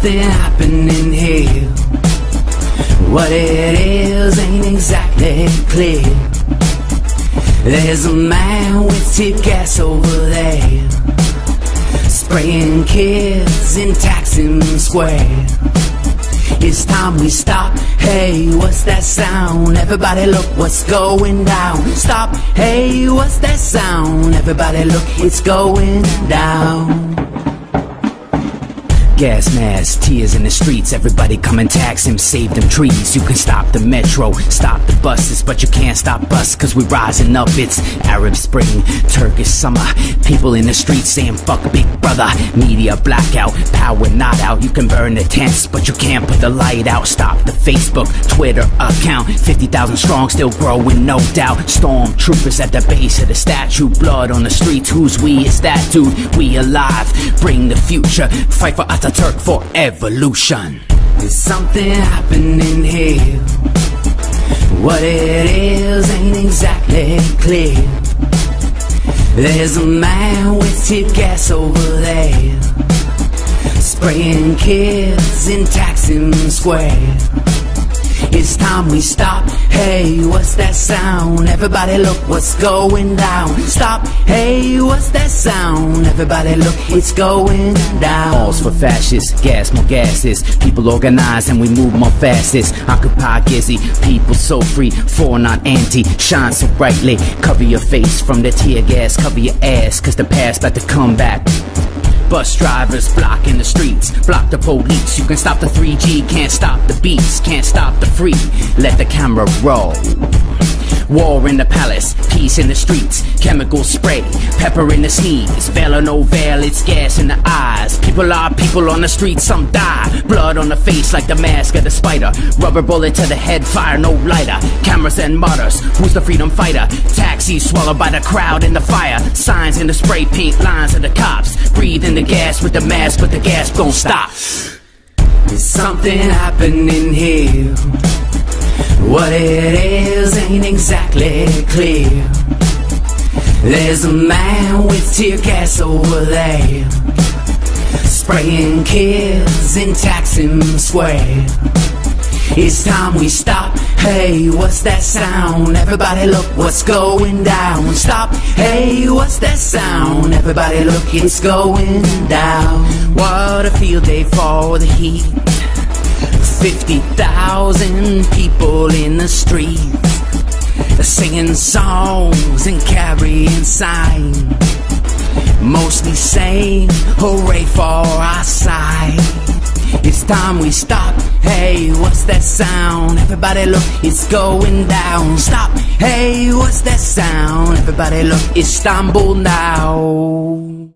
something happening here. What it is ain't exactly clear. There's a man with tear gas over there, spraying kids in Taksim Square. It's time we stop. Hey, what's that sound? Everybody look what's going down. Stop. Hey, what's that sound? Everybody look, it's going down. Gas masks, tears in the streets. Everybody come and Taksim, save them trees. You can stop the metro, stop the buses, but you can't stop us, cause we rising up. It's Arab Spring, Turkish summer. People in the streets saying fuck Big Brother. Media blackout, power not out. You can burn the tents, but you can't put the light out. Stop the Facebook, Twitter account. 50,000 strong, still growing, no doubt. Stormtroopers at the base of the statue. Blood on the streets, who's we? It's that dude. We alive, bring the future. Fight for Ataturk for evolution. There's something happening here. What it is ain't exactly clear. There's a man with tear gas over there, spraying kids in Taksim Square. It's time we stop. Hey, what's that sound? Everybody look what's going down. Stop. Hey, what's that sound? Everybody look, it's going down. Balls for fascists, gas more gases. People organize and we move more fastest. Occupy Gezi, people so free, for not anti. Shine so brightly. Cover your face from the tear gas, cover your ass, cause the past about to come back. Bus drivers blocking the streets, block the police. You can stop the 3G, can't stop the beats, can't stop the free. Let the camera roll. War in the palace, peace in the streets, chemical spray, pepper in the sneeze, veil or no veil, it's gas in the eyes. People are people on the streets, some die. Blood on the face like the mask of the spider. Rubber bullet to the head, fire no lighter. Cameras and mutters, who's the freedom fighter? Taxis swallowed by the crowd in the fire. Signs in the spray paint lines of the cops. Breathe in the gas with the mask, but the gas don't stop. There's something happening here. What it is ain't exactly clear. There's a man with tear gas over there, spraying kids in Taksim Square. It's time we stop. Hey, what's that sound? Everybody look what's going down. Stop. Hey, what's that sound? Everybody look, it's going down. What a field day for the heat. 50,000 people in the streets singing songs and carrying signs. Mostly saying hooray for our side. It's time we stop. Hey, what's that sound? Everybody look, it's going down. Stop. Hey, what's that sound? Everybody look, it's Istanbul now.